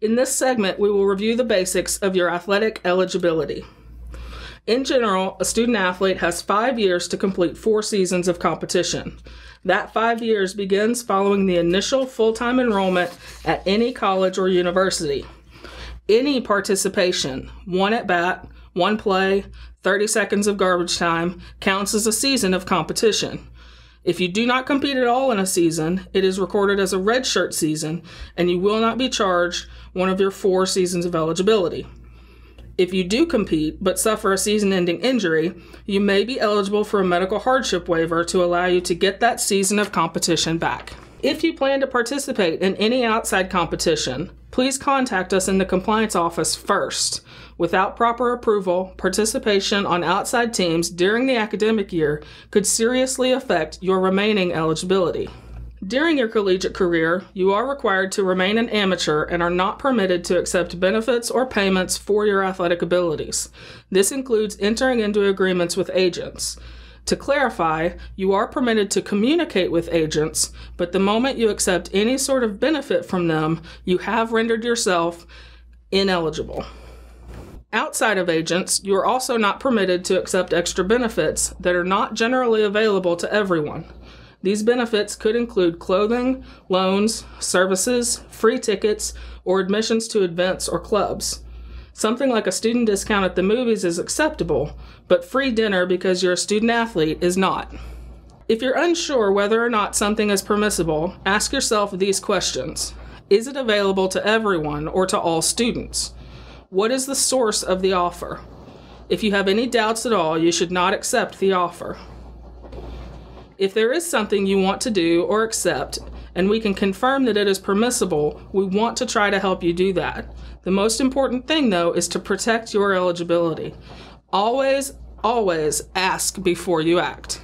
In this segment, we will review the basics of your athletic eligibility. In general, a student athlete has five years to complete four seasons of competition. That five years begins following the initial full time enrollment at any college or university. Any participation, one at bat, one play, 30 seconds of garbage time, counts as a season of competition. If you do not compete at all in a season, it is recorded as a redshirt season and you will not be charged one of your four seasons of eligibility. If you do compete but suffer a season ending injury, you may be eligible for a medical hardship waiver to allow you to get that season of competition back. If you plan to participate in any outside competition, please contact us in the compliance office first. Without proper approval, participation on outside teams during the academic year could seriously affect your remaining eligibility. During your collegiate career, you are required to remain an amateur and are not permitted to accept benefits or payments for your athletic abilities. This includes entering into agreements with agents. To clarify, you are permitted to communicate with agents, but the moment you accept any sort of benefit from them, you have rendered yourself ineligible. Outside of agents, you are also not permitted to accept extra benefits that are not generally available to everyone. These benefits could include clothing, loans, services, free tickets, or admissions to events or clubs. Something like a student discount at the movies is acceptable, but free dinner because you're a student athlete is not. If you're unsure whether or not something is permissible, ask yourself these questions Is it available to everyone or to all students? What is the source of the offer? If you have any doubts at all, you should not accept the offer. If there is something you want to do or accept, and we can confirm that it is permissible, we want to try to help you do that. The most important thing, though, is to protect your eligibility. Always, always ask before you act.